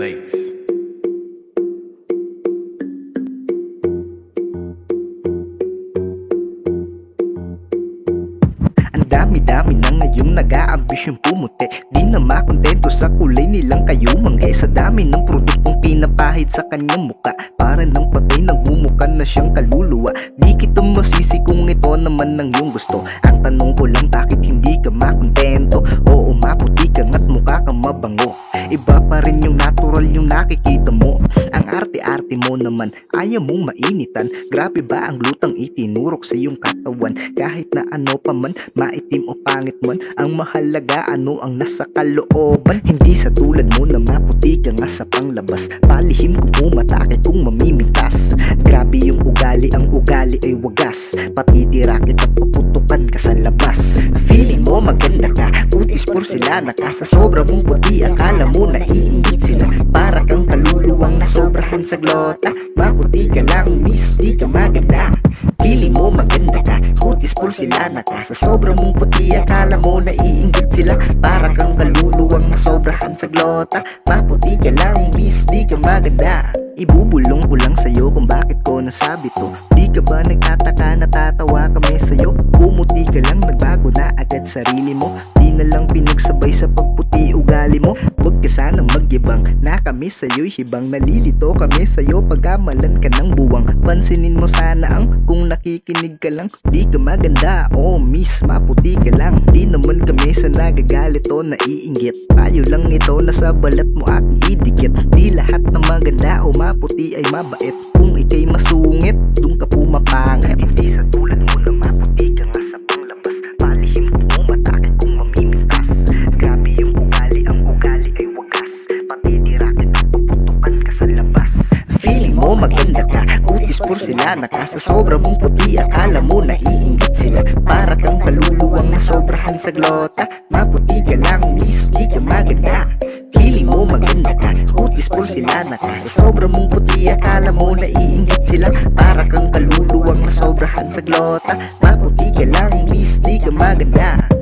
Lakes. Ang dami-dami na ngayong nag-aambisyon pumuti. Di na makontento sa kulay nilang kayumang Eh sa dami ng produktong pinapahid sa kanyang muka. Para nang patay nagmumuka na siyang kaluluwa. Di kita masisi kung ito naman ang iyong gusto. Ang tanong ko lang bakit hindi ka makontento? Oo maputi ka nga't mukha kang mabango. Iba pa rin yung natural Arte-arte mo naman. Ayaw mong mainitan. Grabe ba ang lutang itinurok sa iyong katawan? Kahit na ano pa man maitim o pangit man Ang mahalaga ano ang nasa kalooban. Hindi sa tulad mo na maputi ka nga sa panglabas. Palihim ko pumatake ay wagas. Patitira kita paputukan ka sa labas. Feeling mo maganda ka, kutis porselana ka Sa sobra mong puti, akala mo naiingit sila. Para kang kaluluwang nasobrahan sa glota. Maputi ka lang, miss, di ka maganda. Feeling mo maganda ka, kutis porselana ka Sa sobra mong puti, akala mo naiingit sila. Para kang kaluluwang nasobrahan sa glota. Maputi ka lang, miss, di ka maganda Ibubulong ko lang sa'yo kung bakit ko nasabi to. Di ka ba nagtataka natatawa kami sa'yo? Pumuti ka lang nagbago na agad sarili mo. Di na lang pinagsabay sa pagputi ugali mo Huwag ka sanang magyabang na kami sa'yo'y hibang. Nalilito kami sa'yo pagkamalan ka ng buwang. Pansinin mo sana ang kung nakikinig ka lang. Di ka maganda, oh miss maputi ka lang. Di naman kami sa nagagalit o naiinggit Tayo lang ito na sa balat mo aking idikit. Di lahat na maganda o maputi ay mabait. Kung ikay masungit, dun ka pumapangit mo maganda ka, kutis porselana ka Sa sobra mong puti, akala mo naiingit sila. Para kang kaluluwang nasobrahan sa glota. Maputi ka lang, miss, di ka maganda. Feeling mo maganda ka, kutis porselana ka Sa sobra mong puti, akala mo naiingit sila. Para kang kaluluwang nasobrahan sa glota. Maputi ka lang, miss, di ka maganda